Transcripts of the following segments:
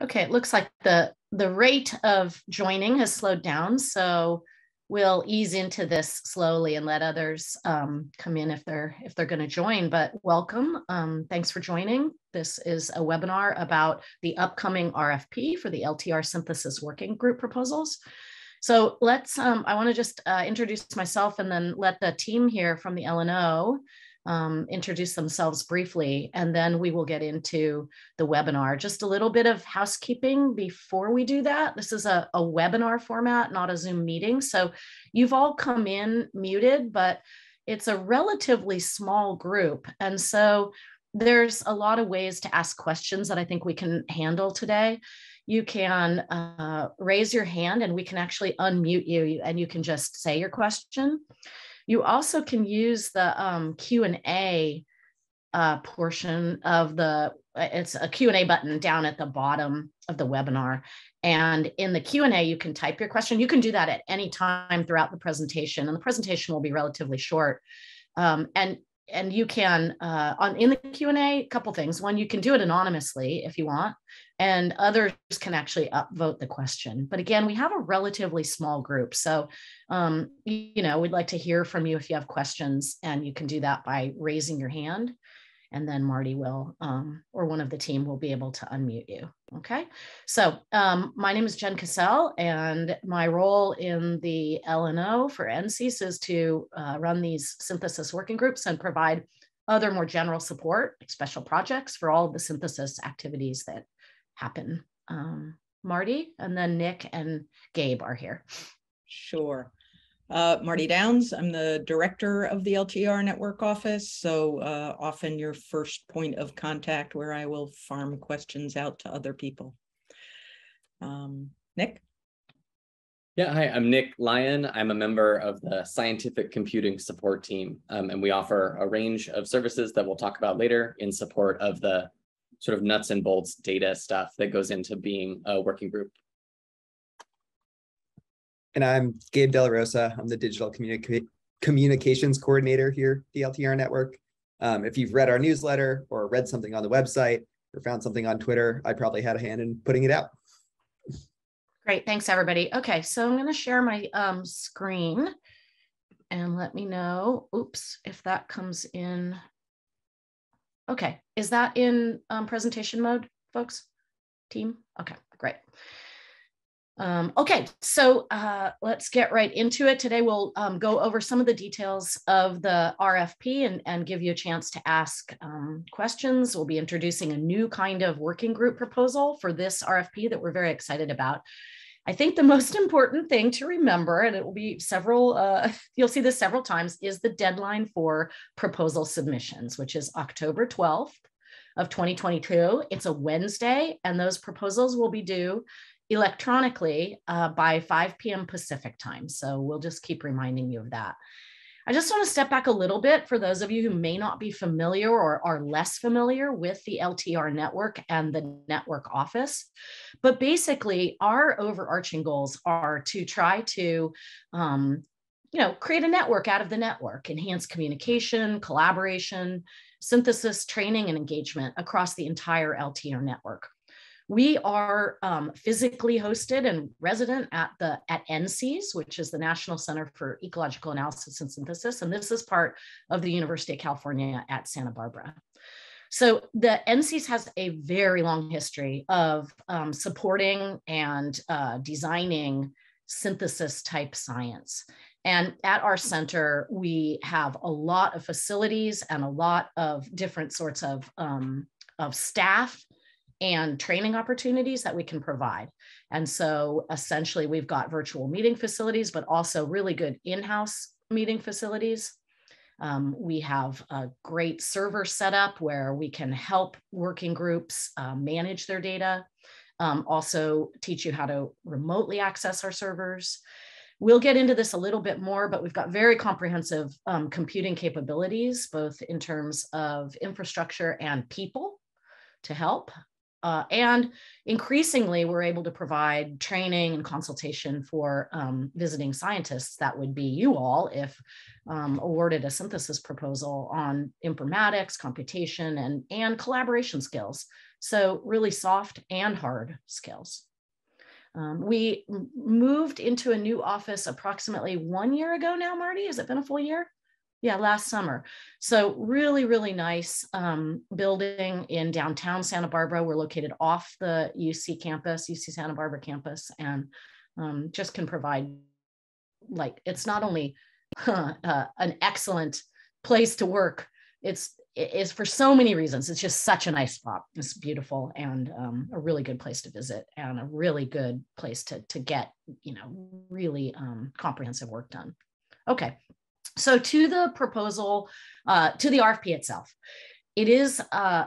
Okay, it looks like the the rate of joining has slowed down, so we'll ease into this slowly and let others um, come in if they're if they're going to join. But welcome, um, thanks for joining. This is a webinar about the upcoming RFP for the LTER synthesis working group proposals. So let's. Um, I want to just uh, introduce myself and then let the team here from the LNO um, introduce themselves briefly, and then we will get into the webinar. Just a little bit of housekeeping before we do that. This is a, a webinar format, not a Zoom meeting. So you've all come in muted, but it's a relatively small group. And so there's a lot of ways to ask questions that I think we can handle today. You can uh, raise your hand and we can actually unmute you and you can just say your question. You also can use the um, Q&A uh, portion of the, it's a Q&A button down at the bottom of the webinar. And in the Q&A, you can type your question. You can do that at any time throughout the presentation and the presentation will be relatively short. Um, and and you can uh, on in the q&a a couple things one you can do it anonymously if you want and others can actually upvote the question but again we have a relatively small group so um, you, you know we'd like to hear from you if you have questions and you can do that by raising your hand and then Marty will, um, or one of the team will be able to unmute you. Okay. So um, my name is Jenn Caselle, and my role in the LNO for NCEAS is to uh, run these synthesis working groups and provide other more general support, special projects for all of the synthesis activities that happen. Um, Marty, and then Nick and Gabe are here. Sure. Uh, Marty Downs, I'm the director of the LTER network office. So uh, often your first point of contact where I will farm questions out to other people. Um, Nick? Yeah, hi, I'm Nick Lyon. I'm a member of the scientific computing support team, um, and we offer a range of services that we'll talk about later in support of the sort of nuts and bolts data stuff that goes into being a working group and I'm Gabe De La Rosa. I'm the digital communica communications coordinator here at the LTER network. Um, if you've read our newsletter or read something on the website or found something on Twitter, I probably had a hand in putting it out. Great, thanks everybody. Okay, so I'm gonna share my um, screen and let me know, oops, if that comes in. Okay, is that in um, presentation mode, folks? Team? Okay, great. Um, okay, so uh, let's get right into it. Today we'll um, go over some of the details of the RFP and, and give you a chance to ask um, questions. We'll be introducing a new kind of working group proposal for this RFP that we're very excited about. I think the most important thing to remember, and it will be several, uh, you'll see this several times, is the deadline for proposal submissions, which is October 12th of 2022. It's a Wednesday, and those proposals will be due electronically uh, by 5 p.m. Pacific time. So we'll just keep reminding you of that. I just want to step back a little bit for those of you who may not be familiar or are less familiar with the LTER network and the network office. But basically, our overarching goals are to try to um, you know, create a network out of the network, enhance communication, collaboration, synthesis, training, and engagement across the entire LTER network. We are um, physically hosted and resident at the at NCEAS, which is the National Center for Ecological Analysis and Synthesis, and this is part of the University of California at Santa Barbara. So the NCEAS has a very long history of um, supporting and uh, designing synthesis type science. And at our center, we have a lot of facilities and a lot of different sorts of, um, of staff and training opportunities that we can provide. And so essentially, we've got virtual meeting facilities, but also really good in house meeting facilities. Um, we have a great server setup where we can help working groups uh, manage their data, um, also teach you how to remotely access our servers. We'll get into this a little bit more, but we've got very comprehensive um, computing capabilities, both in terms of infrastructure and people to help. Uh, and increasingly, we're able to provide training and consultation for um, visiting scientists. That would be you all if um, awarded a synthesis proposal on informatics, computation, and, and collaboration skills. So really soft and hard skills. Um, we moved into a new office approximately one year ago now, Marty. Has it been a full year? Yeah, last summer. So really, really nice um, building in downtown Santa Barbara. We're located off the UC campus, UC Santa Barbara campus, and um, just can provide like it's not only uh, an excellent place to work. It's it is for so many reasons. It's just such a nice spot. It's beautiful and um, a really good place to visit and a really good place to to get you know really um, comprehensive work done. Okay, so to the proposal, uh, to the RFP itself, it is uh,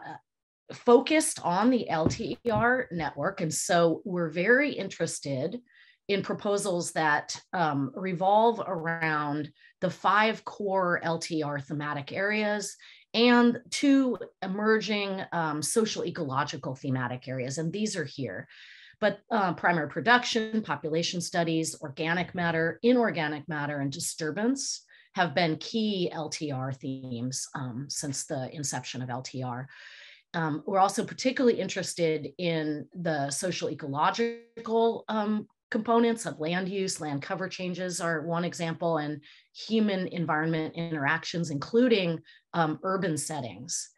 focused on the LTER network. And so we're very interested in proposals that um, revolve around the five core LTER thematic areas and two emerging um, social ecological thematic areas. And these are here. But uh, primary production, population studies, organic matter, inorganic matter, and disturbance have been key LTER themes um, since the inception of LTER. Um, we're also particularly interested in the social ecological um, components of land use, land cover changes are one example, and human environment interactions, including um, urban settings.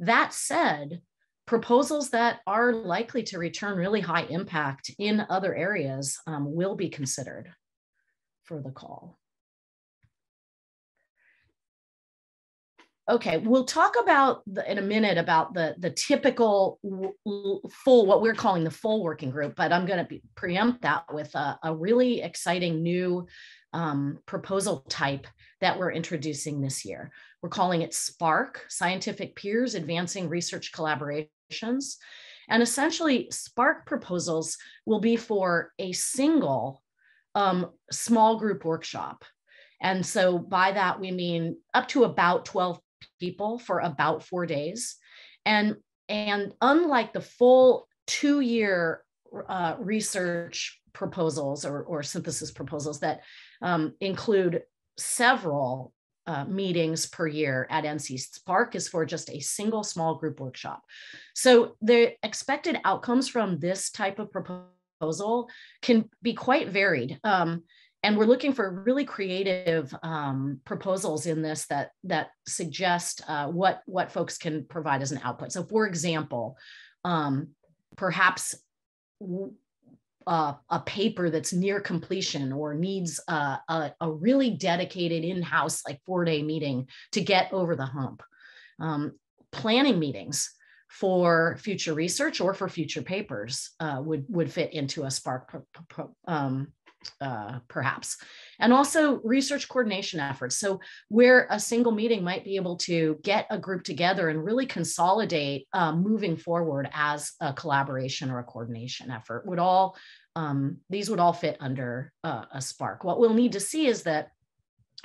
That said, proposals that are likely to return really high impact in other areas um, will be considered for the call. Okay, we'll talk about the, in a minute about the the typical full what we're calling the full working group, but I'm going to preempt that with a, a really exciting new um, proposal type that we're introducing this year. We're calling it SPARC Scientific Peers Advancing Research Collaborations. And essentially, SPARC proposals will be for a single um, small group workshop. And so by that, we mean up to about 12 people for about four days. And, and unlike the full two year uh, research proposals or, or synthesis proposals that um, include several uh, meetings per year at NCEAS SPARC is for just a single small group workshop. So the expected outcomes from this type of proposal can be quite varied. Um, and we're looking for really creative um, proposals in this that that suggest uh, what what folks can provide as an output. So, for example, um, perhaps uh, a paper that's near completion or needs uh, a, a, really dedicated in-house like four-day meeting to get over the hump. Um, planning meetings for future research or for future papers uh, would would fit into a SPARC um, uh, perhaps. And also research coordination efforts. So, where a single meeting might be able to get a group together and really consolidate uh, moving forward as a collaboration or a coordination effort would all, um, these would all fit under uh, a SPARC. What we'll need to see is that.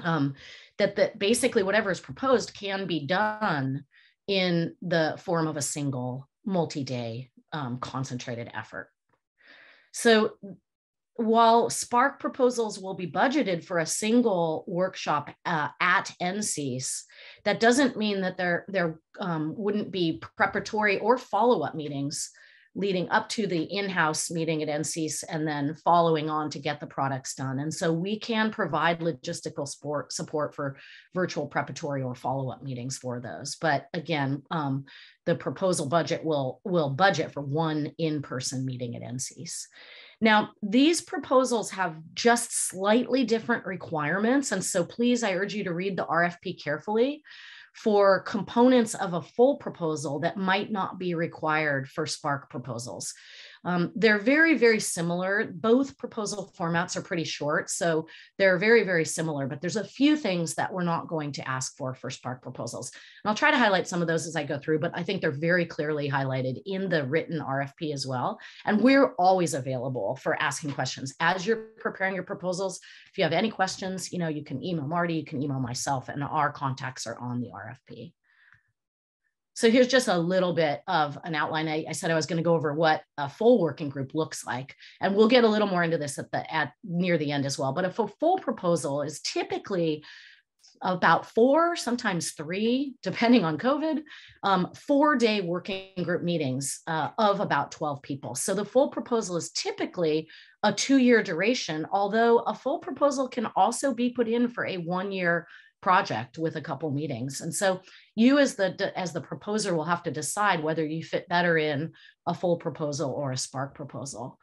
Um, that that basically whatever is proposed can be done in the form of a single multi-day um, concentrated effort. So while SPARC proposals will be budgeted for a single workshop uh, at NCEAS, that doesn't mean that there, there um, wouldn't be preparatory or follow-up meetings leading up to the in-house meeting at NCEAS and then following on to get the products done. And so we can provide logistical support, support for virtual preparatory or follow-up meetings for those. But again, um, the proposal budget will, will budget for one in-person meeting at NCEAS. Now, these proposals have just slightly different requirements. And so please, I urge you to read the RFP carefully for components of a full proposal that might not be required for SPARC proposals. Um, they're very, very similar. Both proposal formats are pretty short, so they're very, very similar, but there's a few things that we're not going to ask for for SPARC proposals. And I'll try to highlight some of those as I go through, but I think they're very clearly highlighted in the written RFP as well. And we're always available for asking questions. As you're preparing your proposals, if you have any questions, you know, you can email Marty, you can email myself, and our contacts are on the RFP. So here's just a little bit of an outline. I, I said I was going to go over what a full working group looks like, and we'll get a little more into this at the at near the end as well. But a full proposal is typically about four, sometimes three, depending on COVID, um, four day working group meetings uh, of about 12 people. So the full proposal is typically a two year duration, although a full proposal can also be put in for a one year project with a couple meetings. And so you as the as the proposer will have to decide whether you fit better in a full proposal or a SPARC proposal.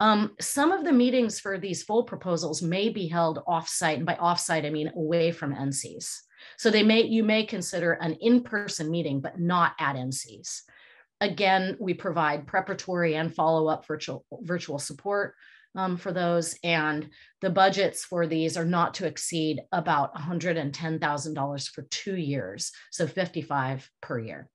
Um, some of the meetings for these full proposals may be held offsite, and by offsite I mean away from NCEAS So they may you may consider an in-person meeting, but not at NCEAS Again, we provide preparatory and follow-up virtual virtual support um, for those. And the budgets for these are not to exceed about $110,000 for two years, so 55 per year.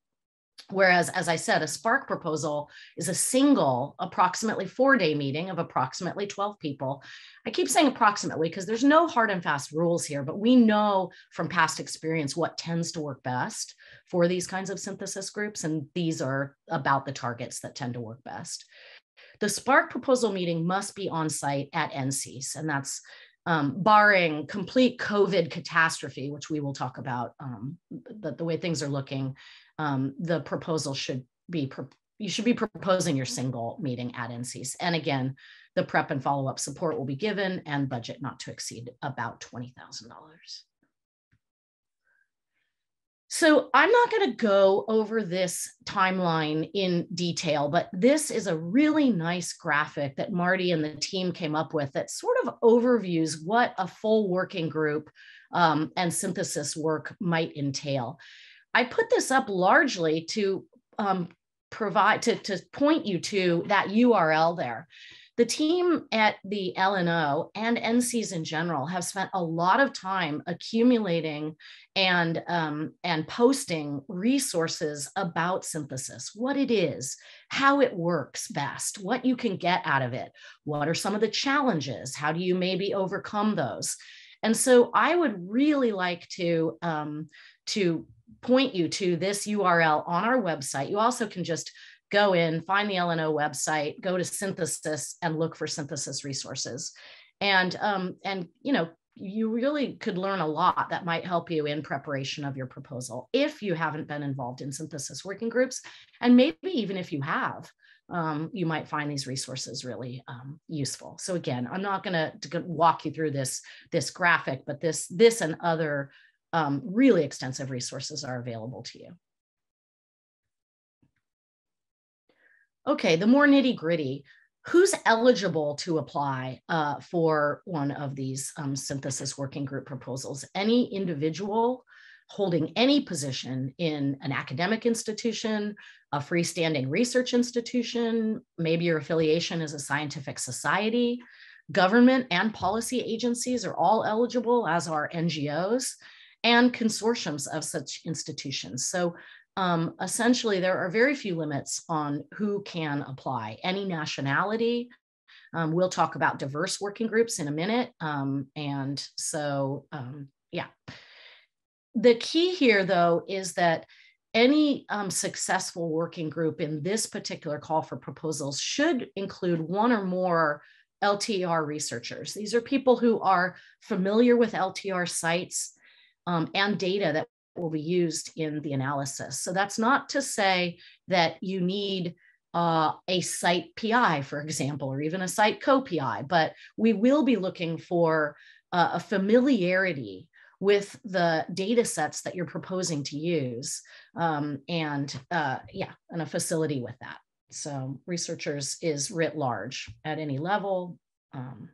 Whereas, as I said, a SPARC proposal is a single, approximately four day meeting of approximately 12 people. I keep saying approximately because there's no hard and fast rules here, but we know from past experience what tends to work best for these kinds of synthesis groups. And these are about the targets that tend to work best. The SPARC proposal meeting must be on site at NCEAS, and that's um, barring complete COVID catastrophe, which we will talk about, um, the, the way things are looking, um, the proposal should be, you should be proposing your single meeting at NCEAS. And again, the prep and follow-up support will be given and budget not to exceed about $20,000. So I'm not going to go over this timeline in detail, but this is a really nice graphic that Marty and the team came up with that sort of overviews what a full working group um, and synthesis work might entail. I put this up largely to um, provide to, to point you to that URL there the team at the LNO and NCEAS in general have spent a lot of time accumulating and, um, and posting resources about synthesis, what it is, how it works best, what you can get out of it, what are some of the challenges, how do you maybe overcome those. And so I would really like to, um, to point you to this URL on our website. You also can just go in, find the LNO website, go to synthesis and look for synthesis resources. And, um, and you know, you really could learn a lot that might help you in preparation of your proposal if you haven't been involved in synthesis working groups. And maybe even if you have, um, you might find these resources really um, useful. So again, I'm not going to walk you through this, this graphic, but this, this and other um, really extensive resources are available to you. Okay, the more nitty gritty, who's eligible to apply uh, for one of these um, synthesis working group proposals? Any individual holding any position in an academic institution, a freestanding research institution, maybe your affiliation is a scientific society, government and policy agencies are all eligible, as are NGOs and consortiums of such institutions. So um, essentially there are very few limits on who can apply. Any nationality, um, we'll talk about diverse working groups in a minute. Um, and so, um, yeah. The key here, though, is that any um, successful working group in this particular call for proposals should include one or more LTER researchers. These are people who are familiar with LTER sites um, and data that will be used in the analysis. So that's not to say that you need uh, a site PI, for example, or even a site co-PI, but we will be looking for uh, a familiarity with the data sets that you're proposing to use um, and uh, yeah, and a facility with that. So researchers is writ large at any level. Um,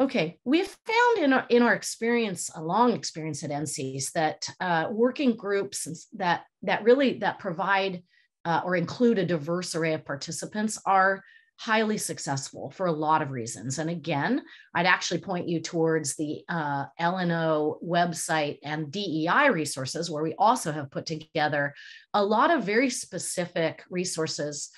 Okay, we've found in our, in our experience, a long experience at NCEAS, that uh, working groups that, that really that provide uh, or include a diverse array of participants are highly successful for a lot of reasons. And again, I'd actually point you towards the uh, LNO website and DEI resources, where we also have put together a lot of very specific resources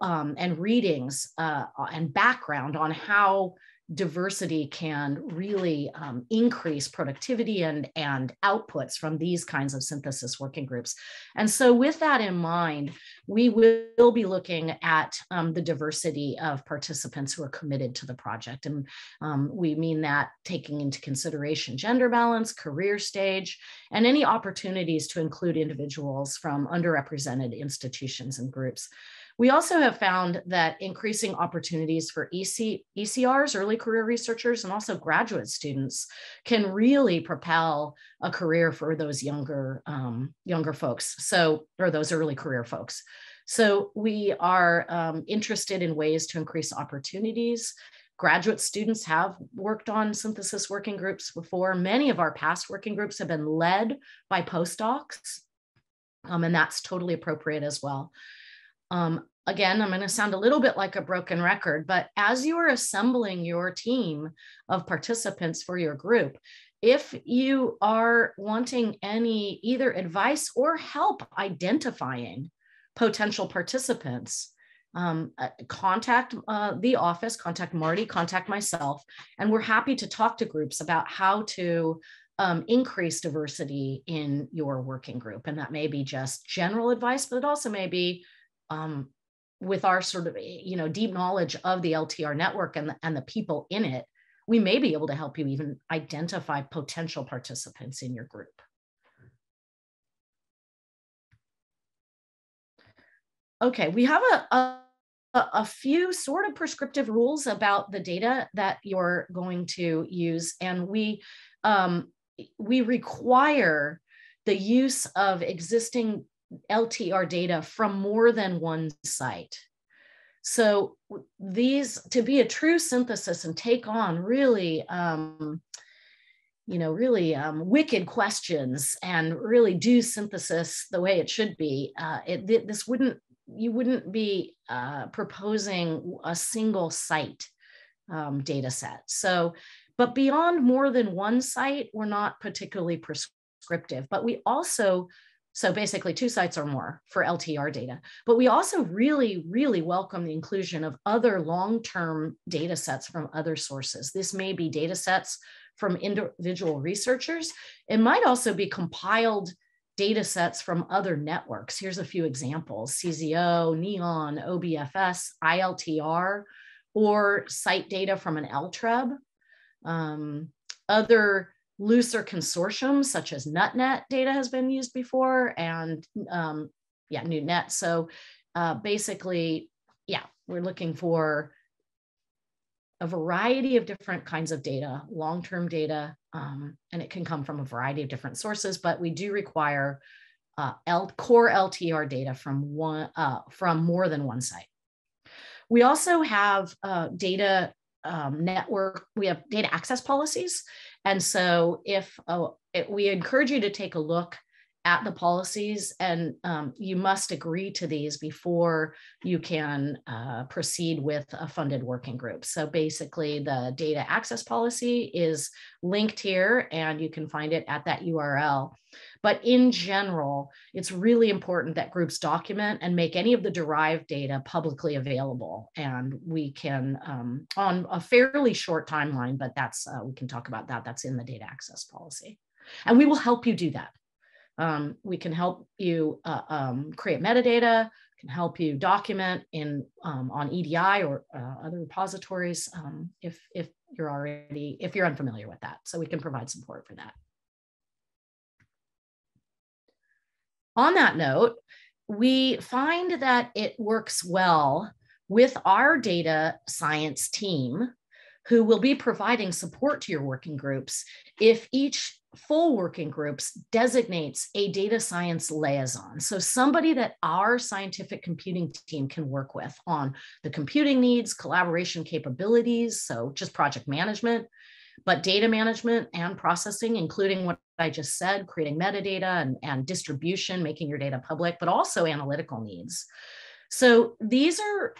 um, and readings uh, and background on how diversity can really um, increase productivity and, and outputs from these kinds of synthesis working groups. And so with that in mind, we will be looking at um, the diversity of participants who are committed to the project. And um, we mean that taking into consideration gender balance, career stage, and any opportunities to include individuals from underrepresented institutions and groups. We also have found that increasing opportunities for EC, ECRs, early career researchers, and also graduate students can really propel a career for those younger, um, younger folks. So, or those early career folks. So we are um, interested in ways to increase opportunities. Graduate students have worked on synthesis working groups before. Many of our past working groups have been led by postdocs, um, and that's totally appropriate as well. Um, again, I'm going to sound a little bit like a broken record, but as you are assembling your team of participants for your group, if you are wanting any either advice or help identifying potential participants, um, uh, contact uh, the office, contact Marty, contact myself, and we're happy to talk to groups about how to um, increase diversity in your working group. And that may be just general advice, but it also may be um, with our sort of you know deep knowledge of the LTER network and the, and the people in it, we may be able to help you even identify potential participants in your group. Okay, we have a, a, a few sort of prescriptive rules about the data that you're going to use, and we um, we require the use of existing LTER data from more than one site. So these, to be a true synthesis and take on really, um, you know, really um, wicked questions and really do synthesis the way it should be, uh, it, this wouldn't, you wouldn't be uh, proposing a single site um, data set. So, but beyond more than one site, we're not particularly prescriptive, but we also so basically two sites or more for LTER data. But we also really, really welcome the inclusion of other long-term data sets from other sources. This may be data sets from individual researchers. It might also be compiled data sets from other networks. Here's a few examples, CZO, NEON, OBFS, ILTER, or site data from an LTREB. Um, other looser consortiums such as NUTNet data has been used before and um, yeah, NewNet. So uh, basically, yeah, we're looking for a variety of different kinds of data, long-term data, um, and it can come from a variety of different sources, but we do require uh, L core LTER data from one uh, from more than one site. We also have uh, data um, network, we have data access policies. And so if uh, it, we encourage you to take a look at the policies and um, you must agree to these before you can uh, proceed with a funded working group. So basically the data access policy is linked here and you can find it at that URL. But in general, it's really important that groups document and make any of the derived data publicly available. And we can, um, on a fairly short timeline, but that's, uh, we can talk about that. That's in the data access policy. And we will help you do that. Um, we can help you uh, um, create metadata, can help you document in um, on EDI or uh, other repositories um, if, if you're already, if you're unfamiliar with that. So we can provide support for that. On that note, we find that it works well with our data science team who will be providing support to your working groups if each full working groups designates a data science liaison. So somebody that our scientific computing team can work with on the computing needs, collaboration capabilities, so just project management, but data management and processing, including what I just said, creating metadata and, and distribution, making your data public, but also analytical needs. So these are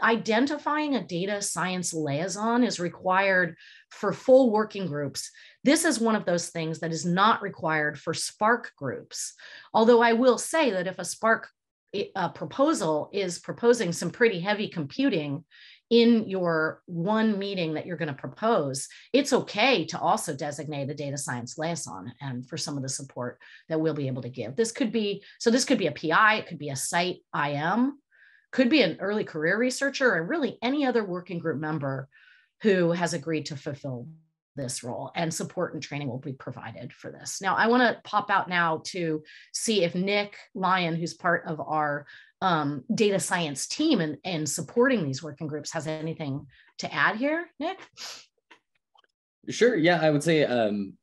identifying a data science liaison is required for full working groups. This is one of those things that is not required for SPARC groups. Although I will say that if a SPARC eh, a proposal is proposing some pretty heavy computing, in your one meeting that you're going to propose, it's okay to also designate a data science liaison and for some of the support that we'll be able to give. This could be, so this could be a PI, it could be a site IM, could be an early career researcher, or really any other working group member who has agreed to fulfill this role and support and training will be provided for this. Now, I want to pop out now to see if Nick Lyon, who's part of our um, data science team and, and supporting these working groups, has anything to add here, Nick? Sure. Yeah, I would say, um,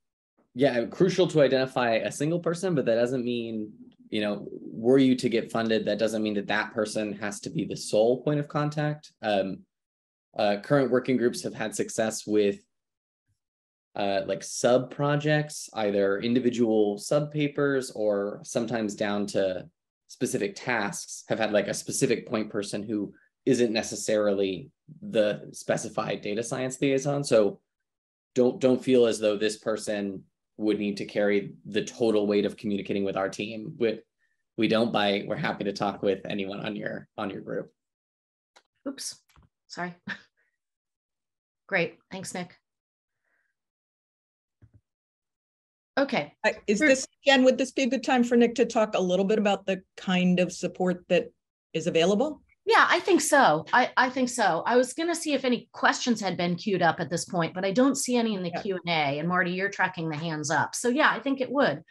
yeah, crucial to identify a single person, but that doesn't mean, you know, were you to get funded, that doesn't mean that that person has to be the sole point of contact. Um, uh, current working groups have had success with uh, like sub projects, either individual sub papers or sometimes down to specific tasks, have had like a specific point person who isn't necessarily the specified data science liaison. So don't don't feel as though this person would need to carry the total weight of communicating with our team. We, we don't buy, we're happy to talk with anyone on your on your group. Oops, sorry. Great, thanks, Nick. Okay. Is this, again? would this be a good time for Nick to talk a little bit about the kind of support that is available? Yeah, I think so. I, I think so. I was going to see if any questions had been queued up at this point, but I don't see any in the yeah. Q&A. And Marty, you're tracking the hands up. So yeah, I think it would.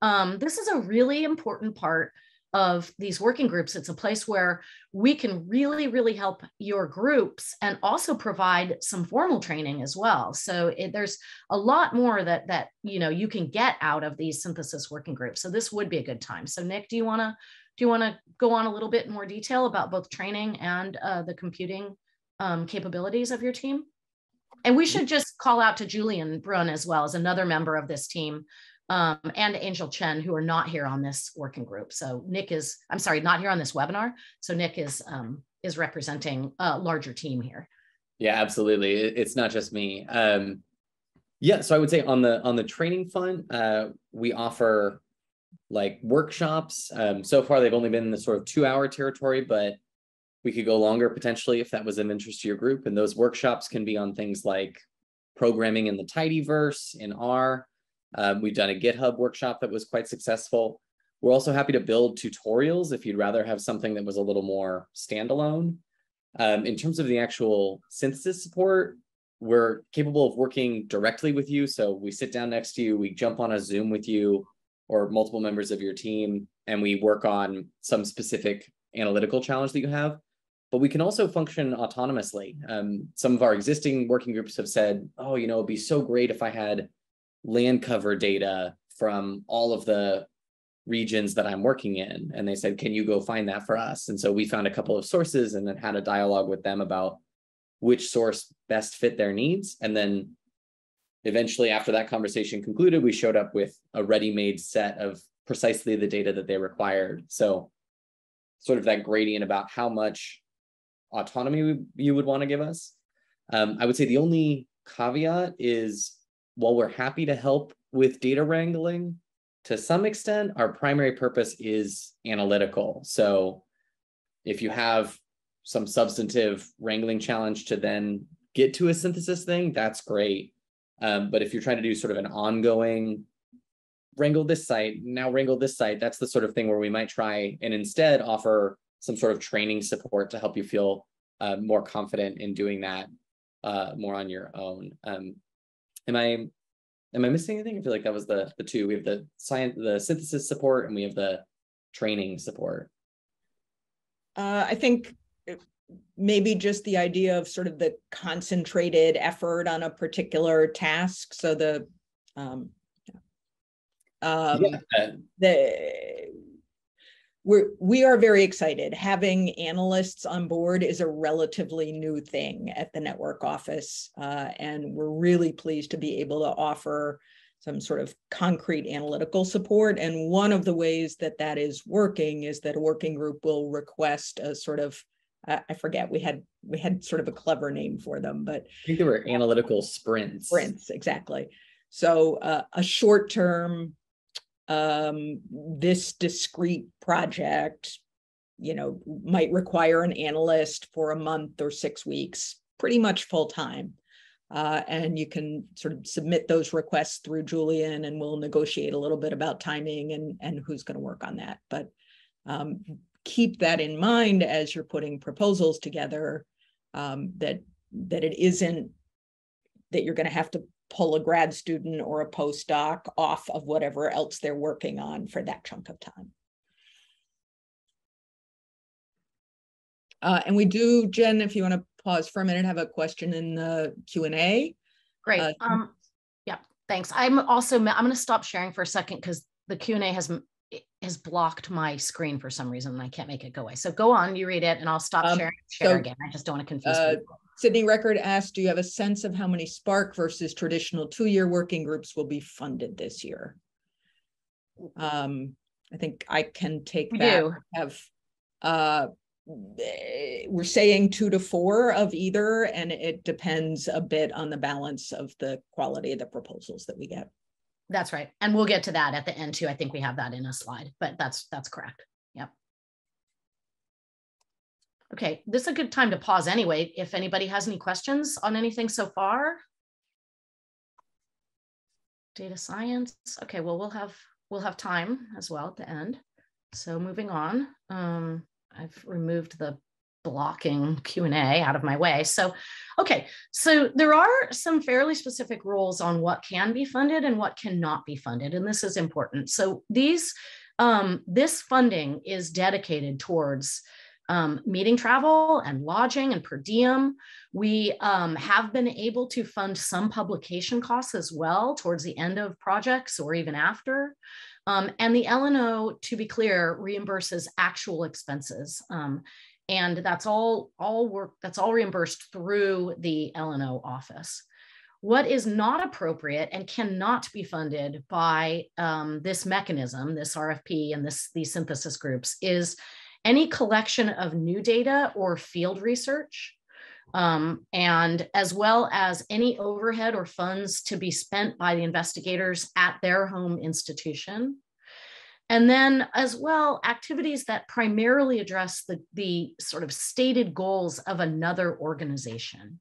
Um, this is a really important part of these working groups. It's a place where we can really, really help your groups and also provide some formal training as well. So it, there's a lot more that that you know you can get out of these synthesis working groups. So this would be a good time. So Nick, do you want to do you want to go on a little bit more detail about both training and uh, the computing um, capabilities of your team? And we should just call out to Julien Brun as well as another member of this team um, and Angel Chen, who are not here on this working group. So Nick is, I'm sorry, not here on this webinar. So Nick is um, is representing a larger team here. Yeah, absolutely. It's not just me. Um, yeah, so I would say on the on the training front, uh, we offer like workshops. Um, so far, they've only been in the sort of two hour territory, but we could go longer potentially if that was of interest to your group. And those workshops can be on things like programming in the tidyverse in R, um, we've done a GitHub workshop that was quite successful. We're also happy to build tutorials if you'd rather have something that was a little more standalone. Um, in terms of the actual synthesis support, we're capable of working directly with you. So we sit down next to you, we jump on a Zoom with you or multiple members of your team, and we work on some specific analytical challenge that you have. But we can also function autonomously. Um, some of our existing working groups have said, oh, you know, it'd be so great if I had land cover data from all of the regions that I'm working in. And they said, can you go find that for us? And so we found a couple of sources and then had a dialogue with them about which source best fit their needs. And then eventually, after that conversation concluded, we showed up with a ready made set of precisely the data that they required. So, sort of that gradient about how much autonomy you would want to give us. Um, I would say the only caveat is while we're happy to help with data wrangling, to some extent, our primary purpose is analytical. So if you have some substantive wrangling challenge to then get to a synthesis thing, that's great. Um, but if you're trying to do sort of an ongoing wrangle this site, now wrangle this site, that's the sort of thing where we might try and instead offer some sort of training support to help you feel uh, more confident in doing that uh, more on your own. Um, am I am I missing anything? I feel like that was the the two. We have the science, the synthesis support, and we have the training support. Uh, I think maybe just the idea of sort of the concentrated effort on a particular task. So the um, um, yeah. the we're we are very excited. Having analysts on board is a relatively new thing at the network office uh, and we're really pleased to be able to offer some sort of concrete analytical support. And one of the ways that that is working is that a working group will request a sort of uh, i forget we had we had sort of a clever name for them but i think they were analytical sprints. Sprints exactly. So uh, a short term um, this discrete project you know, might require an analyst for a month or six weeks, pretty much full time. Uh, and you can sort of submit those requests through Julien and we'll negotiate a little bit about timing and, and who's going to work on that. But um, keep that in mind as you're putting proposals together um, that that it isn't that you're going to have to pull a grad student or a postdoc off of whatever else they're working on for that chunk of time. Uh, and we do, Jenn, if you want to pause for a minute, have a question in the Q&A. Great. Uh, um, yeah, thanks. I'm also, I'm going to stop sharing for a second because the Q&A has has blocked my screen for some reason and I can't make it go away. So go on, you read it and I'll stop um, sharing share so, again. I just don't want to confuse uh, people. Sydney Record asked, do you have a sense of how many SPARC versus traditional two-year working groups will be funded this year? Um, I think I can take we that. Do. Have uh, we're saying two to four of either, and it depends a bit on the balance of the quality of the proposals that we get. That's right. And we'll get to that at the end too. I think we have that in a slide, but that's that's correct. Yep. Okay, this is a good time to pause anyway. If anybody has any questions on anything so far. Data science. Okay, well, we'll have we'll have time as well at the end. So moving on. Um, I've removed the blocking Q&A out of my way. So, okay, so there are some fairly specific rules on what can be funded and what cannot be funded, and this is important. So these, um, this funding is dedicated towards um, meeting travel and lodging and per diem. We um, have been able to fund some publication costs as well towards the end of projects or even after. Um, and the LNO, to be clear, reimburses actual expenses. Um, and that's all, all work, that's all reimbursed through the LNO office. What is not appropriate and cannot be funded by um, this mechanism, this RFP and this, these synthesis groups is any collection of new data or field research, um, and as well as any overhead or funds to be spent by the investigators at their home institution. And then as well, activities that primarily address the, the sort of stated goals of another organization.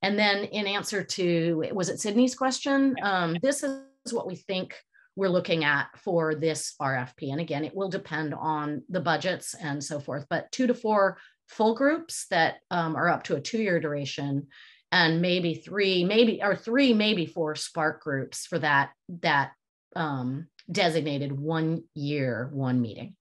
And then in answer to, was it Sydney's question? Um, this is what we think we're looking at for this RFP. And again, it will depend on the budgets and so forth, but two to four full groups that um, are up to a two-year duration and maybe three, maybe, or three, maybe four SPARC groups for that, that um, designated one year, one meeting.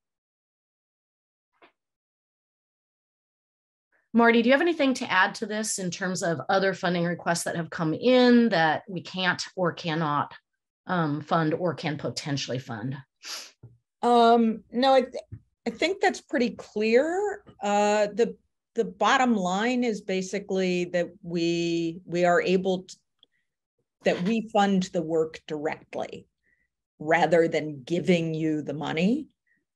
Marty, do you have anything to add to this in terms of other funding requests that have come in that we can't or cannot um, fund or can potentially fund? Um, no, I, th I think that's pretty clear. Uh, the the bottom line is basically that we we are able to, that we fund the work directly rather than giving you the money.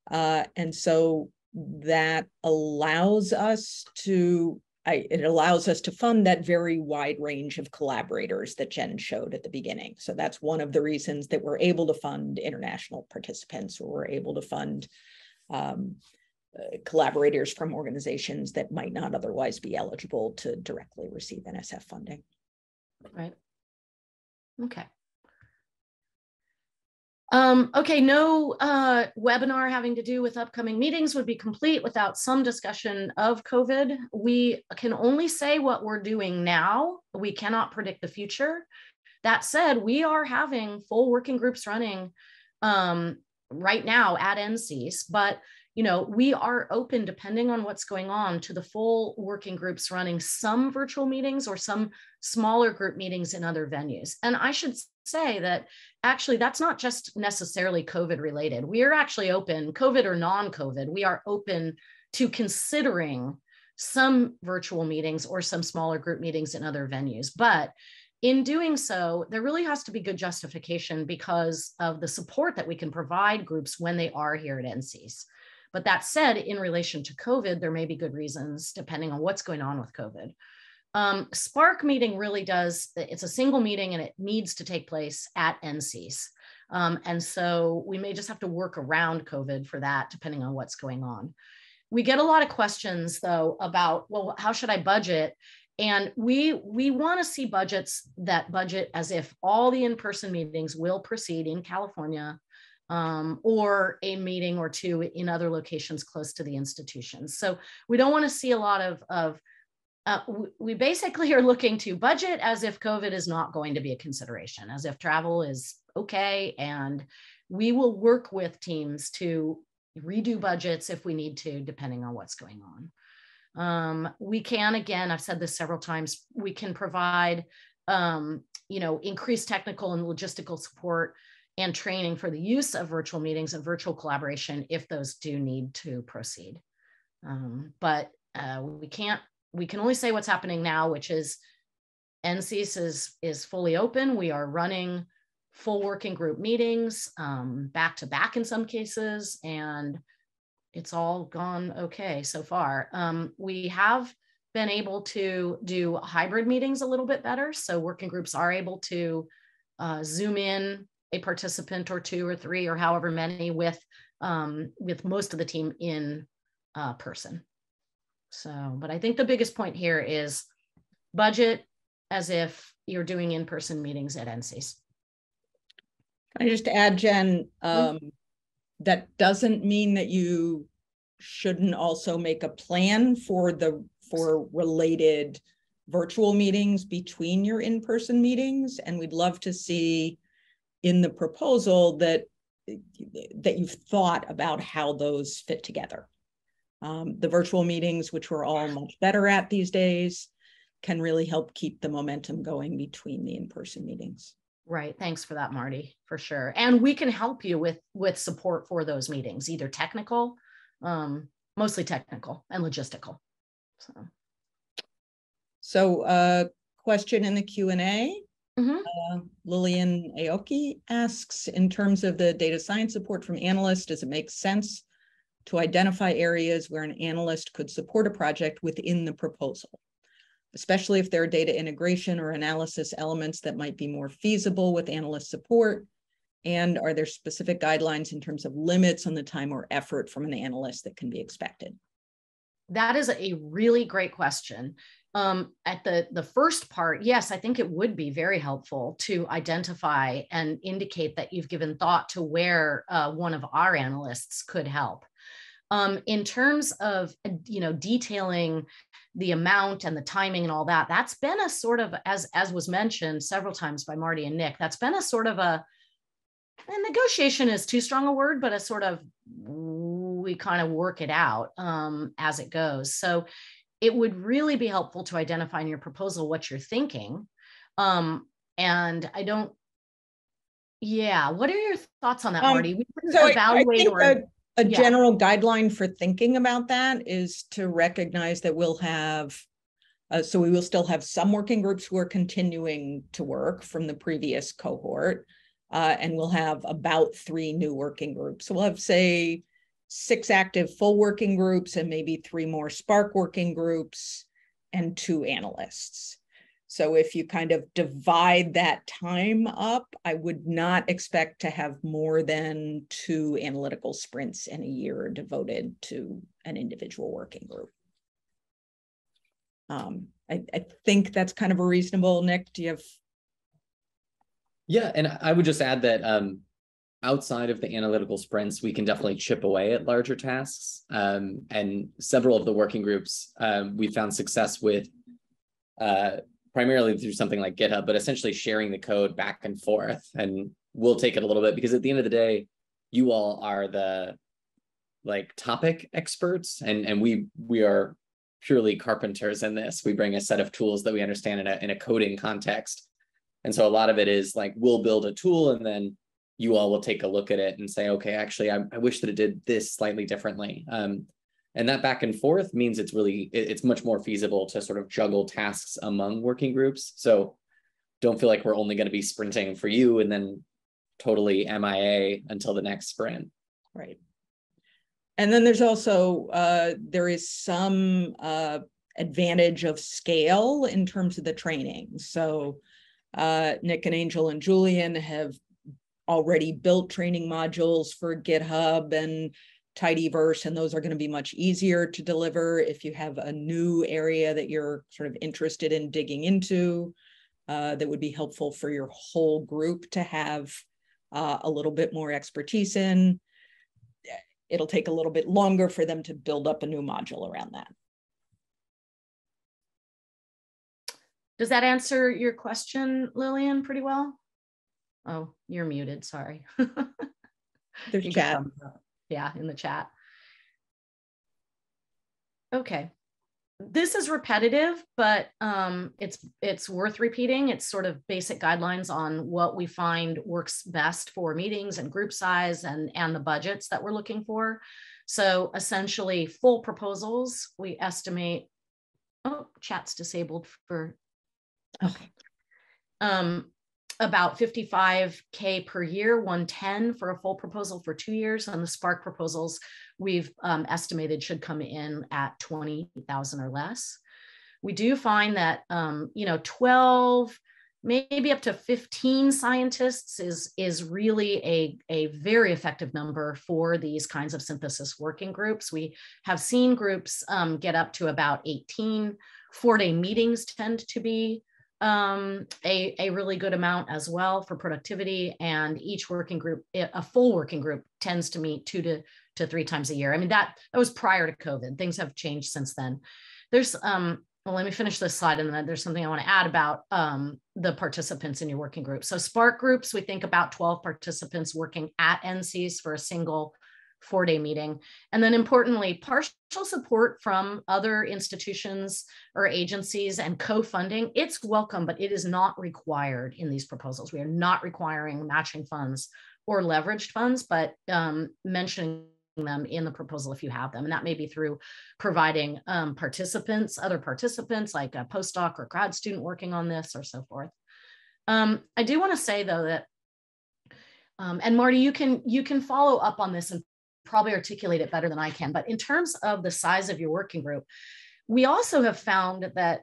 Uh, and so that allows us to I, it allows us to fund that very wide range of collaborators that Jenn showed at the beginning. So that's one of the reasons that we're able to fund international participants or we're able to fund um, uh, collaborators from organizations that might not otherwise be eligible to directly receive NSF funding. Right. Okay. Um, okay, no uh, webinar having to do with upcoming meetings would be complete without some discussion of COVID. We can only say what we're doing now. We cannot predict the future. That said, we are having full working groups running um, right now at NCEAS, but you know, we are open depending on what's going on to the full working groups running some virtual meetings or some smaller group meetings in other venues. And I should say that actually that's not just necessarily COVID related. We are actually open, COVID or non COVID, we are open to considering some virtual meetings or some smaller group meetings in other venues. But in doing so, there really has to be good justification because of the support that we can provide groups when they are here at NCEAS. But that said, in relation to COVID, there may be good reasons depending on what's going on with COVID. Um, SPARC meeting really does, it's a single meeting and it needs to take place at NCEAS. Um, and so we may just have to work around COVID for that, depending on what's going on. we get a lot of questions though about, well, how should I budget? And we we want to see budgets that budget as if all the in-person meetings will proceed in California um, or a meeting or two in other locations close to the institutions. So we don't want to see a lot of, of uh, we basically are looking to budget as if COVID is not going to be a consideration, as if travel is okay. And we will work with teams to redo budgets if we need to, depending on what's going on. Um, we can, again, I've said this several times, we can provide, um, you know, increased technical and logistical support and training for the use of virtual meetings and virtual collaboration if those do need to proceed. Um, but uh, we can't, we can only say what's happening now, which is NCEAS is, is fully open. We are running full working group meetings um, back to back in some cases, and it's all gone okay so far. Um, we have been able to do hybrid meetings a little bit better. So working groups are able to uh, zoom in a participant or two or three or however many with um, with most of the team in uh, person. So, but I think the biggest point here is budget as if you're doing in-person meetings at NCEAS. Can I just add, Jenn, um, that doesn't mean that you shouldn't also make a plan for the for related virtual meetings between your in-person meetings. And we'd love to see in the proposal that that you've thought about how those fit together. Um, the virtual meetings, which we're all much better at these days, can really help keep the momentum going between the in-person meetings. Right. Thanks for that, Marty, for sure. And we can help you with with support for those meetings, either technical, um, mostly technical and logistical. So, so uh, question in the Q and A. Mm-hmm. Uh, Lillian Aoki asks, in terms of the data science support from analysts, does it make sense to identify areas where an analyst could support a project within the proposal, especially if there are data integration or analysis elements that might be more feasible with analyst support? And are there specific guidelines in terms of limits on the time or effort from an analyst that can be expected? That is a really great question um, at the the first part yes i think it would be very helpful to identify and indicate that you've given thought to where uh, one of our analysts could help um, in terms of you know detailing the amount and the timing and all that that's been a sort of as as was mentioned several times by marty and nick that's been a sort of a, a negotiation is too strong a word but a sort of we kind of work it out um, as it goes so it would really be helpful to identify in your proposal what you're thinking. Um, and I don't, yeah, what are your thoughts on that, um, Marty? We so evaluate or a, a yeah. general guideline for thinking about that is to recognize that we'll have uh, so we will still have some working groups who are continuing to work from the previous cohort, uh, and we'll have about three new working groups. So we'll have, say, six active full working groups and maybe three more SPARC working groups and two analysts. So if you kind of divide that time up, I would not expect to have more than two analytical sprints in a year devoted to an individual working group. Um, I, I think that's kind of a reasonable, Nick, do you have? Yeah, and I would just add that um, outside of the analytical sprints, we can definitely chip away at larger tasks. Um, and several of the working groups um, we found success with uh, primarily through something like GitHub, but essentially sharing the code back and forth. And we'll take it a little bit because at the end of the day, you all are the like topic experts and and we we are purely carpenters in this we bring a set of tools that we understand in a, in a coding context and so a lot of it is like we'll build a tool and then you all will take a look at it and say, okay, actually, I, I wish that it did this slightly differently. Um, and that back and forth means it's really, it's much more feasible to sort of juggle tasks among working groups. So don't feel like we're only going to be sprinting for you and then totally MIA until the next sprint. Right. And then there's also, uh, there is some uh, advantage of scale in terms of the training. So uh, Nick and Angel and Julien have already built training modules for GitHub and tidyverse, and those are going to be much easier to deliver if you have a new area that you're sort of interested in digging into. Uh, that would be helpful for your whole group to have uh, a little bit more expertise in. It'll take a little bit longer for them to build up a new module around that. Does that answer your question, Lillian, pretty well? Oh, you're muted, sorry. There's chat. Yeah, in the chat. Okay. This is repetitive, but um, it's it's worth repeating. It's sort of basic guidelines on what we find works best for meetings and group size and, and the budgets that we're looking for. So essentially full proposals, we estimate, oh, chat's disabled for Okay. Um, about 55K per year, 110 for a full proposal for two years. And the SPARC proposals we've um, estimated should come in at 20,000 or less. We do find that, um, you know, 12, maybe up to 15 scientists is, is really a, a very effective number for these kinds of synthesis working groups. We have seen groups um, get up to about 18. Four-day meetings tend to be um, a, a really good amount as well for productivity. And each working group, a full working group tends to meet two to, to three times a year. I mean, that, that was prior to COVID. Things have changed since then. There's, um, well, let me finish this slide and then there's something I want to add about um, the participants in your working group. So SPARC groups, we think about 12 participants working at NCEAS for a single four day meeting. And then importantly, partial support from other institutions or agencies and co funding. It's welcome, but it is not required in these proposals. We are not requiring matching funds or leveraged funds, but um, mentioning them in the proposal if you have them. And that may be through providing um, participants, other participants like a postdoc or grad student working on this or so forth. Um, I do want to say though that um, and Marty, you can you can follow up on this and probably articulate it better than I can. But in terms of the size of your working group, we also have found that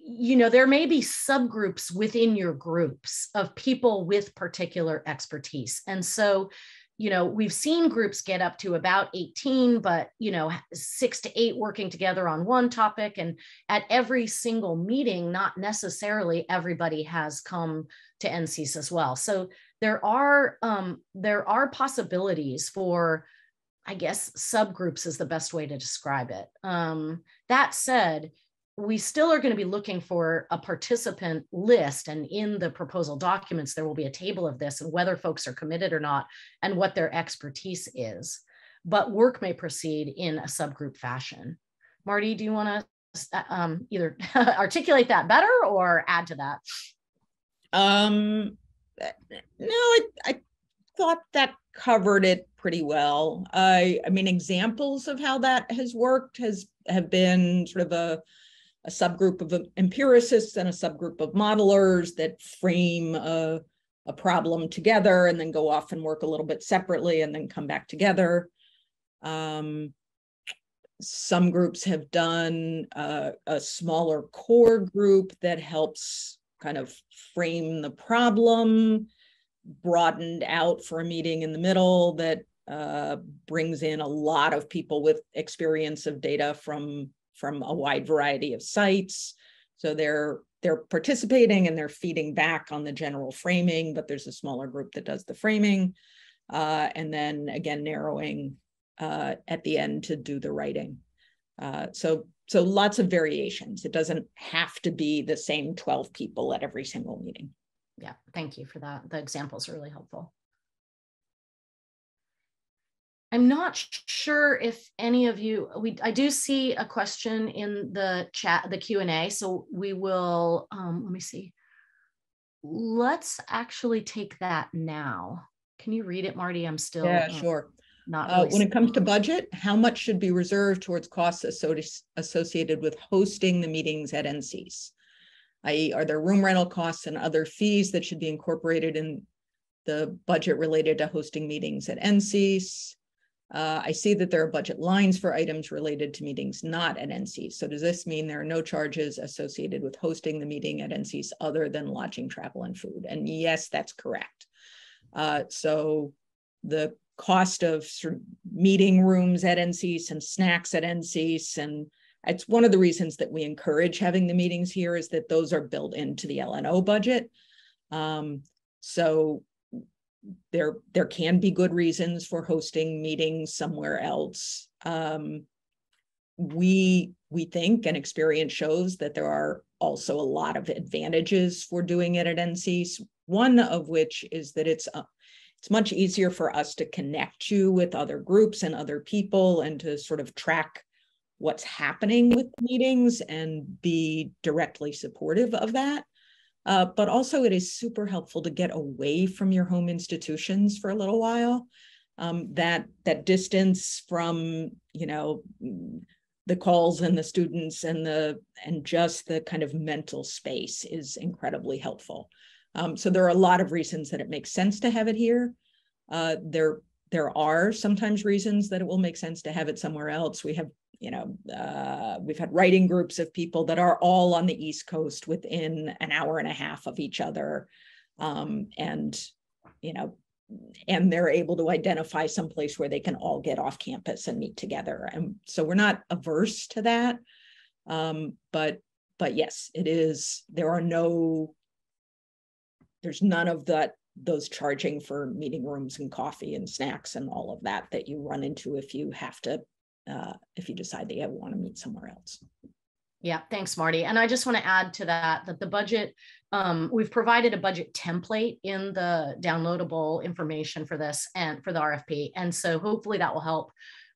you know there may be subgroups within your groups of people with particular expertise and so you know we've seen groups get up to about 18 but you know 6 to 8 working together on one topic and at every single meeting not necessarily everybody has come to NCEAS as well so there are um, there are possibilities for i guess subgroups is the best way to describe it. Um, that said we still are going to be looking for a participant list and in the proposal documents there will be a table of this and whether folks are committed or not and what their expertise is. But work may proceed in a subgroup fashion. Marty do you want to um, either articulate that better or add to that? Um no, I, I thought that covered it pretty well. I, I mean, examples of how that has worked has have been sort of a, a subgroup of empiricists and a subgroup of modelers that frame a, a problem together and then go off and work a little bit separately and then come back together. Um, some groups have done uh, a smaller core group that helps kind of frame the problem, broadened out for a meeting in the middle that uh, brings in a lot of people with experience of data from from a wide variety of sites. So they're they're participating and they're feeding back on the general framing, but there's a smaller group that does the framing. Uh, and then again, narrowing uh, at the end to do the writing. Uh, so so lots of variations. It doesn't have to be the same 12 people at every single meeting. Yeah, thank you for that. The examples are really helpful. I'm not sure if any of you, we I do see a question in the chat, the Q&A, so we will, um, let me see. Let's actually take that now. Can you read it, Marty? I'm still- Yeah, sure not uh, really when it comes to budget, how much should be reserved towards costs associated with hosting the meetings at NCEAS I.e., are there room rental costs and other fees that should be incorporated in the budget related to hosting meetings at NCEAS Uh, I see that there are budget lines for items related to meetings not at NCEAS. So does this mean there are no charges associated with hosting the meeting at NCEAS other than lodging, travel, and food? And yes, that's correct. Uh, so the cost of meeting rooms at NCEAS and snacks at NCEAS. And it's one of the reasons that we encourage having the meetings here is that those are built into the LNO budget. Um, so there, there can be good reasons for hosting meetings somewhere else. Um, we we think and experience shows that there are also a lot of advantages for doing it at NCEAS. One of which is that it's uh, it's much easier for us to connect you with other groups and other people and to sort of track what's happening with meetings and be directly supportive of that. Uh, but also it is super helpful to get away from your home institutions for a little while. Um, that that distance from you know the calls and the students and the and just the kind of mental space is incredibly helpful. Um, so there are a lot of reasons that it makes sense to have it here. Uh, there, there are sometimes reasons that it will make sense to have it somewhere else. We have, you know, uh, we've had writing groups of people that are all on the East Coast within an hour and a half of each other. Um, and, you know, and they're able to identify some place where they can all get off campus and meet together. And so we're not averse to that. Um, but but yes, it is, there are no there's none of that those charging for meeting rooms and coffee and snacks and all of that that you run into if you have to uh, if you decide that you want to meet somewhere else. Yeah, thanks, Marty. And I just want to add to that that the budget, um, we've provided a budget template in the downloadable information for this and for the RFP. And so hopefully that will help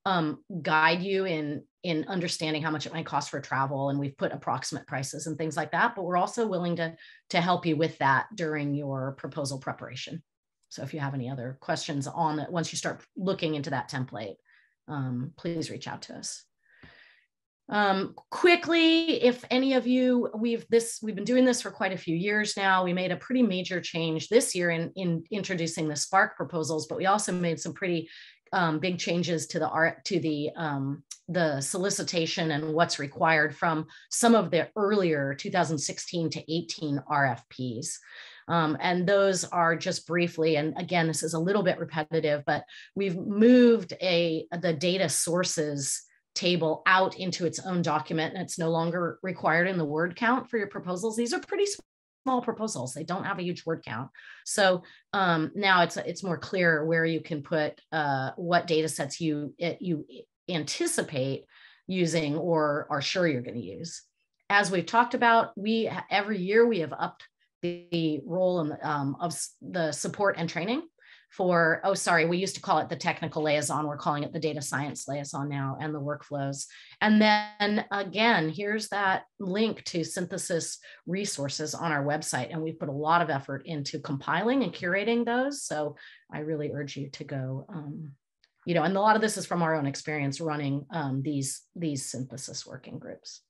um, guide you in in understanding how much it might cost for travel and we've put approximate prices and things like that but we're also willing to to help you with that during your proposal preparation. So if you have any other questions on once you start looking into that template um, please reach out to us. Um, quickly if any of you we've this we've been doing this for quite a few years now. We made a pretty major change this year in in introducing the SPARC proposals but we also made some pretty um, big changes to the art to the um, the solicitation and what's required from some of the earlier 2016 to 18 RFPs. Um, and those are just briefly, and again, this is a little bit repetitive, but we've moved a the data sources table out into its own document and it's no longer required in the word count for your proposals. These are pretty small proposals. They don't have a huge word count. So um, now it's it's more clear where you can put uh, what data sets you it, you anticipate using or are sure you're going to use. As we've talked about, we every year we have upped the role in, um, of the support and training for, oh, sorry, we used to call it the technical liaison. We're calling it the data science liaison now and the workflows. And then again, here's that link to synthesis resources on our website. And we put a lot of effort into compiling and curating those. So I really urge you to go, um, you know, and a lot of this is from our own experience running um, these, these synthesis working groups.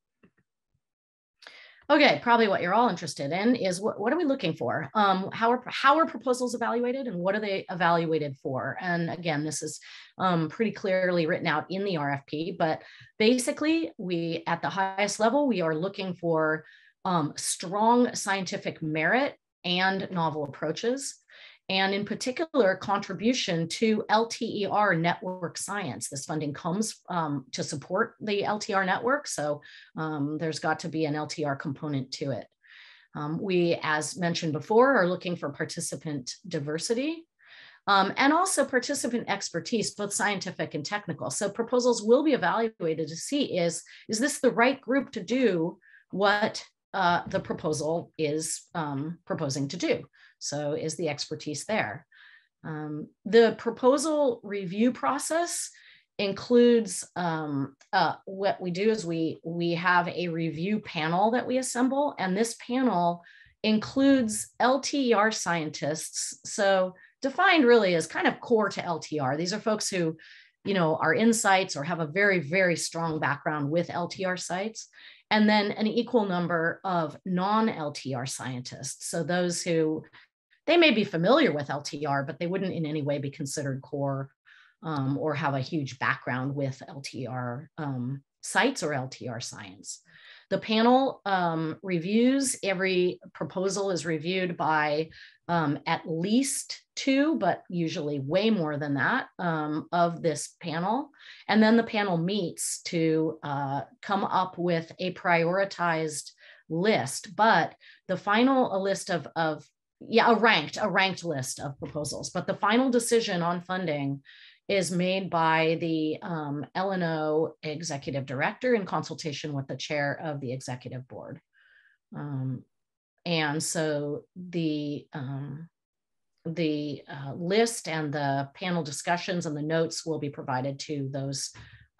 Okay, probably what you're all interested in is what, what are we looking for? Um, how, are, how are proposals evaluated and what are they evaluated for? And again, this is um, pretty clearly written out in the RFP, but basically we, at the highest level, we are looking for um, strong scientific merit and novel approaches and in particular contribution to LTER network science. This funding comes um, to support the LTER network, so um, there's got to be an LTER component to it. Um, we, as mentioned before, are looking for participant diversity um, and also participant expertise, both scientific and technical. So proposals will be evaluated to see is, is this the right group to do what uh, the proposal is um, proposing to do. So is the expertise there? Um, the proposal review process includes um, uh, what we do is we we have a review panel that we assemble, and this panel includes LTER scientists. So defined really as kind of core to LTER. These are folks who, you know, are insights or have a very very strong background with LTER sites, and then an equal number of non-LTER scientists. So those who they may be familiar with LTER, but they wouldn't in any way be considered core um, or have a huge background with LTER um, sites or LTER science. The panel um, reviews, every proposal is reviewed by um, at least two, but usually way more than that um, of this panel. And then the panel meets to uh, come up with a prioritized list, but the final list of, of yeah, a ranked, a ranked list of proposals, but the final decision on funding is made by the um, LNO executive director in consultation with the chair of the executive board. Um, and so the um, the uh, list and the panel discussions and the notes will be provided to those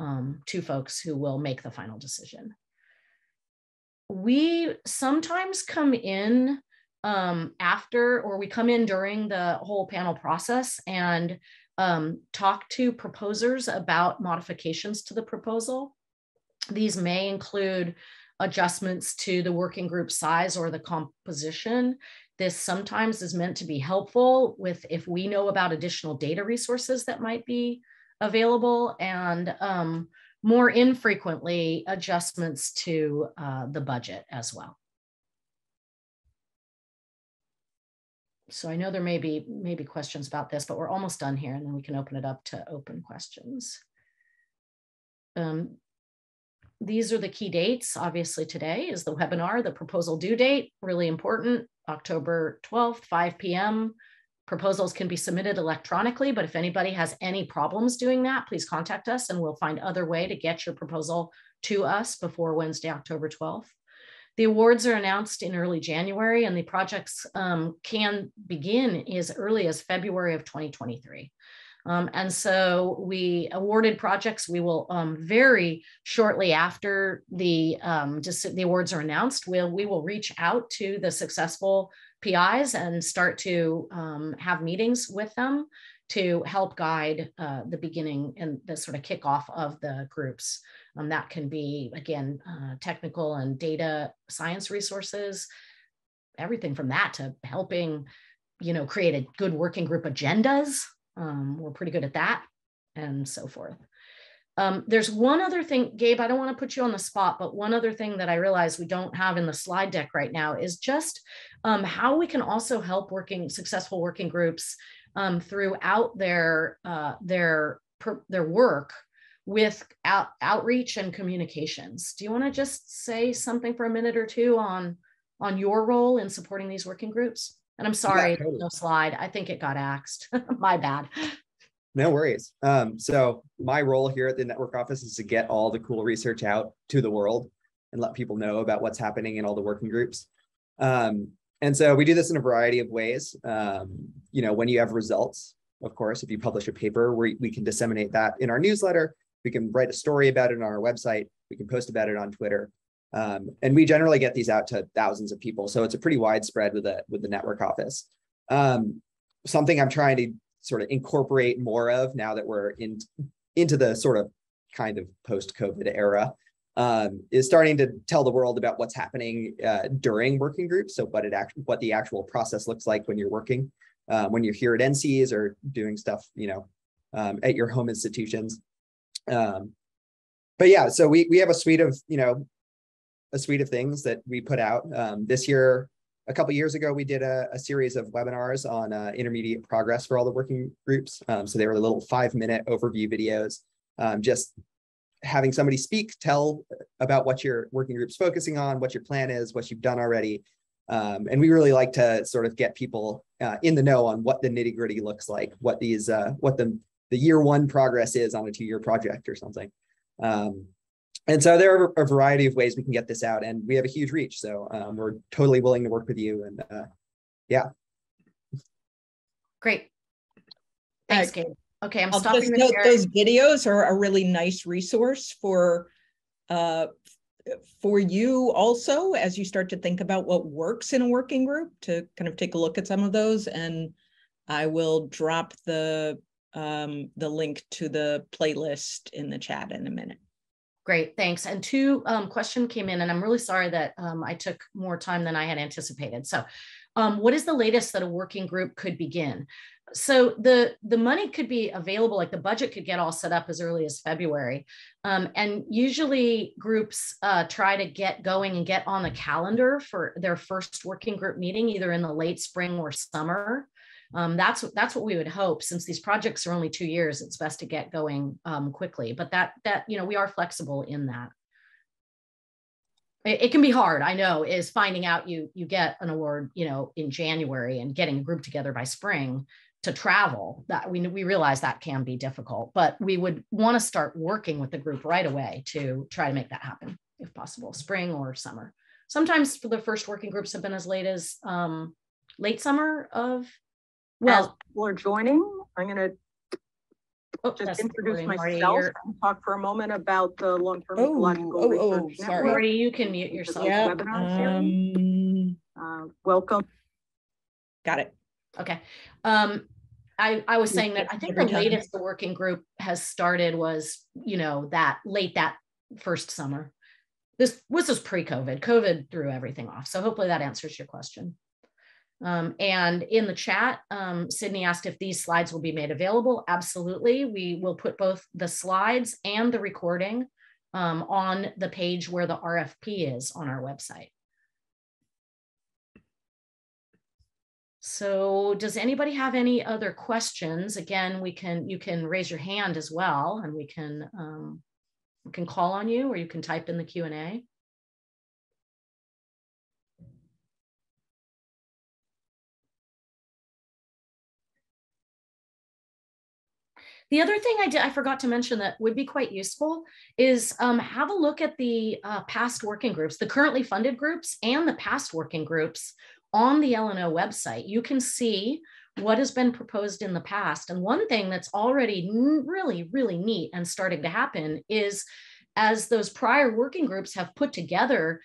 um, two folks who will make the final decision. We sometimes come in um, after or we come in during the whole panel process and um, talk to proposers about modifications to the proposal. These may include adjustments to the working group size or the composition. This sometimes is meant to be helpful with if we know about additional data resources that might be available and um, more infrequently adjustments to uh, the budget as well. So I know there may be maybe questions about this, but we're almost done here and then we can open it up to open questions. Um, these are the key dates. Obviously today is the webinar, the proposal due date, really important, October 12th, 5 p.m. Proposals can be submitted electronically, but if anybody has any problems doing that, please contact us and we'll find other way to get your proposal to us before Wednesday, October 12th. The awards are announced in early January and the projects um, can begin as early as February of 2023. Um, and so we awarded projects. We will um, very shortly after the um, just the awards are announced, we'll, we will reach out to the successful PIs and start to um, have meetings with them to help guide uh, the beginning and the sort of kickoff of the groups. Um, that can be, again, uh, technical and data science resources, everything from that to helping, you know, create a good working group agendas. Um, we're pretty good at that and so forth. Um, there's one other thing, Gabe, I don't want to put you on the spot, but one other thing that I realize we don't have in the slide deck right now is just um, how we can also help working successful working groups um, throughout their uh, their their work with out, outreach and communications. Do you want to just say something for a minute or two on on your role in supporting these working groups? And I'm sorry, yeah, totally. no slide. I think it got axed. My bad. No worries. Um, so my role here at the network office is to get all the cool research out to the world and let people know about what's happening in all the working groups. Um, and so we do this in a variety of ways. Um, you know, when you have results, of course, if you publish a paper, we, we can disseminate that in our newsletter. We can write a story about it on our website. We can post about it on Twitter. Um, and we generally get these out to thousands of people. So it's a pretty widespread with the, with the network office. Um, something I'm trying to sort of incorporate more of now that we're in, into the sort of kind of post-COVID era um, is starting to tell the world about what's happening uh, during working groups. So what it act- what the actual process looks like when you're working, uh, when you're here at NCEAS or doing stuff, you know, um, at your home institutions. Um, but yeah, so we we have a suite of you know a suite of things that we put out um, this year. A couple years ago, we did a, a series of webinars on uh, intermediate progress for all the working groups. Um, so they were little five minute overview videos, um, just having somebody speak, tell about what your working group's focusing on, what your plan is, what you've done already. Um, and we really like to sort of get people uh, in the know on what the nitty gritty looks like, what these, uh, what the the year one progress is on a two year project or something. Um, and so there are a variety of ways we can get this out, and we have a huge reach. So um, we're totally willing to work with you. And uh, yeah. Great. Thanks, Gabe. Okay, I'm I'll stopping just note those videos are a really nice resource for uh, for you also as you start to think about what works in a working group to kind of take a look at some of those. And I will drop the um, the link to the playlist in the chat in a minute. Great, thanks. And two um, question came in, and I'm really sorry that um, I took more time than I had anticipated. So, um, what is the latest that a working group could begin? so the the money could be available like the budget could get all set up as early as february um, and usually groups uh, try to get going and get on the calendar for their first working group meeting either in the late spring or summer um, that's that's what we would hope. Since these projects are only two years it's best to get going um, quickly. But that that you know we are flexible in that. It, it, can be hard i know is finding out you you get an award you know in january and getting a group together by spring to travel. That we we realize that can be difficult but we would want to start working with the group right away to try to make that happen if possible spring or summer. Sometimes the first working groups have been as late as um, late summer of well as people are joining i'm going to oh, just introduce myself and talk for a moment about the long-term oh, ecological oh, oh research oh, sorry. Marty, you can mute yourself. Yeah, um, uh, welcome. Got it. Okay. Um, I, I was saying that I think the latest the working group has started was, you know, that late that first summer. This, this was pre-COVID. COVID threw everything off. So hopefully that answers your question. Um, and in the chat, um, Sydney asked if these slides will be made available. Absolutely. We will put both the slides and the recording um, on the page where the RFP is on our website. So does anybody have any other questions? Again, we can you can raise your hand as well and we can um, we can call on you or you can type in the Q&A. The other thing I did, I forgot to mention that would be quite useful is um, have a look at the uh, past working groups, the currently funded groups and the past working groups on the LNO website, you can see what has been proposed in the past. And one thing that's already really, really neat and starting to happen is as those prior working groups have put together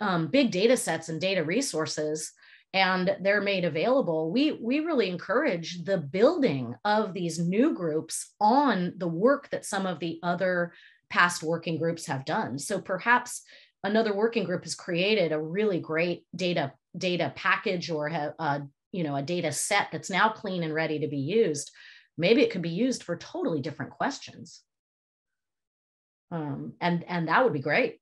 um, big data sets and data resources and they're made available, we, we really encourage the building of these new groups on the work that some of the other past working groups have done. So perhaps another working group has created a really great data data package or a, a you know a data set that's now clean and ready to be used. Maybe it could be used for totally different questions. Um, and and that would be great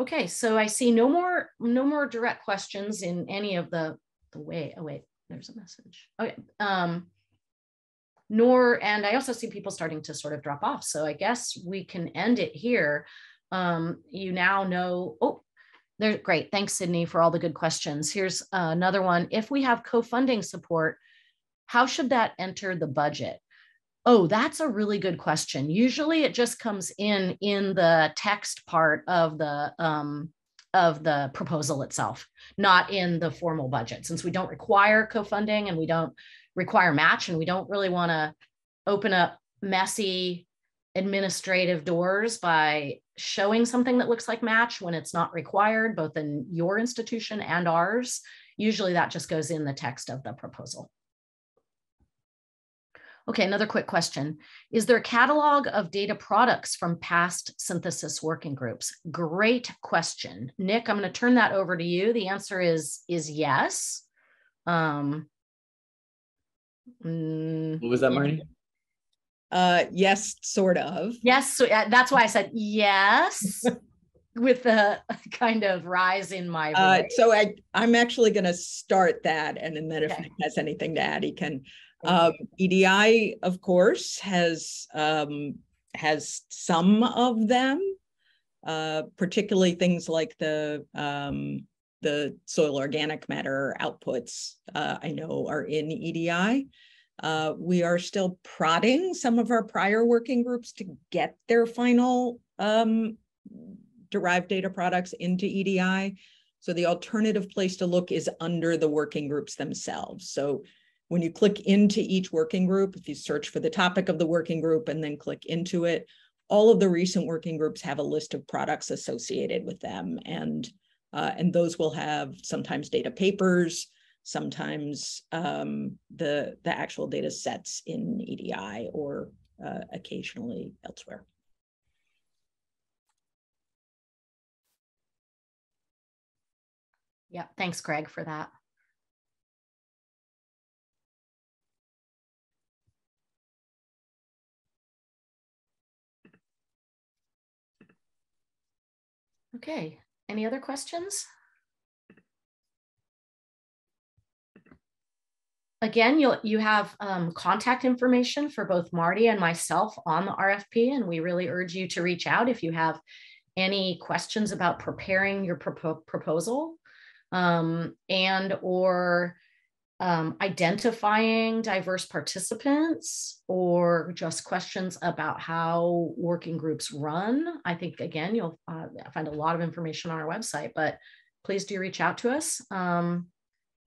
okay so i see no more no more direct questions in any of the the way oh wait there's a message okay um nor, and I also see people starting to sort of drop off. So I guess we can end it here. Um, you now know, oh, they're great. Thanks, Sydney, for all the good questions. Here's uh, another one. If we have co-funding support, how should that enter the budget? Oh, that's a really good question. Usually it just comes in in the text part of the um, of the proposal itself, not in the formal budget. Since we don't require co-funding and we don't require match and we don't really want to open up messy administrative doors by showing something that looks like match when it's not required both in your institution and ours usually that just goes in the text of the proposal okay another quick question is there a catalog of data products from past synthesis working groups great question nick i'm going to turn that over to you the answer is is yes um, Mm, what was that, Marty? Uh, yes, sort of. Yes, so uh, that's why I said yes. with the kind of rise in my uh, so I I'm actually going to start that, and then okay. if Nick has anything to add, he can. Um, EDI, of course, has um, has some of them, uh, particularly things like the um, the soil organic matter outputs. Uh, I know are in EDI. Uh, we are still prodding some of our prior working groups to get their final um, derived data products into EDI. So the alternative place to look is under the working groups themselves. So when you click into each working group, if you search for the topic of the working group and then click into it, all of the recent working groups have a list of products associated with them. And, uh, and those will have sometimes data papers, sometimes um, the, the actual data sets in EDI or uh, occasionally elsewhere. Yeah, thanks, Greg, for that. Okay, any other questions? Again, you'll you have um, contact information for both Marty and myself on the RFP, and we really urge you to reach out if you have any questions about preparing your propo proposal um, and or um, identifying diverse participants or just questions about how working groups run. I think, again, you'll uh, find a lot of information on our website, but please do reach out to us. Um,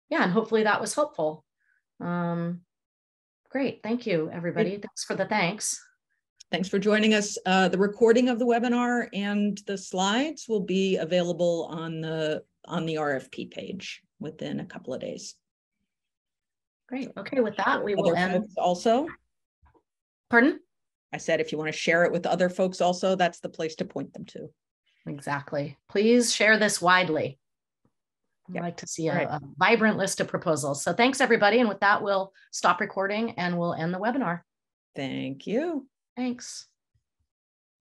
yeah, and hopefully that was helpful. Um, great. Thank you, everybody. Thanks for the thanks. Thanks for joining us. Uh, the recording of the webinar and the slides will be available on the on the RFP page within a couple of days. Great. Okay, with that, we will end. Also, Pardon? I said if you want to share it with other folks also, that's the place to point them to. Exactly. Please share this widely. I'd Yep. like to see a, Right. a vibrant list of proposals. So thanks, everybody. And with that, we'll stop recording and we'll end the webinar. Thank you. Thanks.